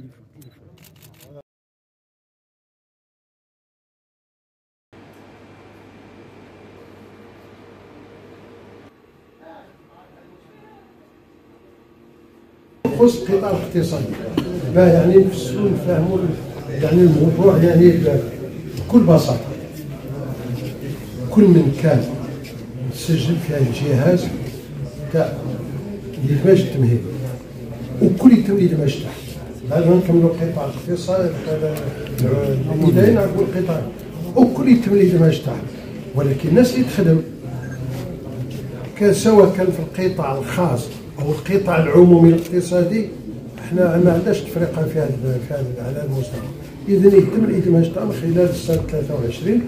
تليفون تليفون خص قطاع اقتصادي ما يعني نفسو نفهمو يعني الموضوع يعني بكل بساطة. كل من كان سجل في هذا الجهاز تاع اللي ماشي التمهيد. وكل التمهيد باش تحت ما نكملوا القطاع الاقتصادي الإداري؟ نعرفوا القطاع وكل التمهيد باش تحت ولكن الناس اللي تخدم سواء كان في القطاع الخاص أو القطاع العمومي الاقتصادي إحنا ما عندناش تفرقة في هذا في هذا على المستوى. اذا يتم الادماج تاعهم خلال السنة 23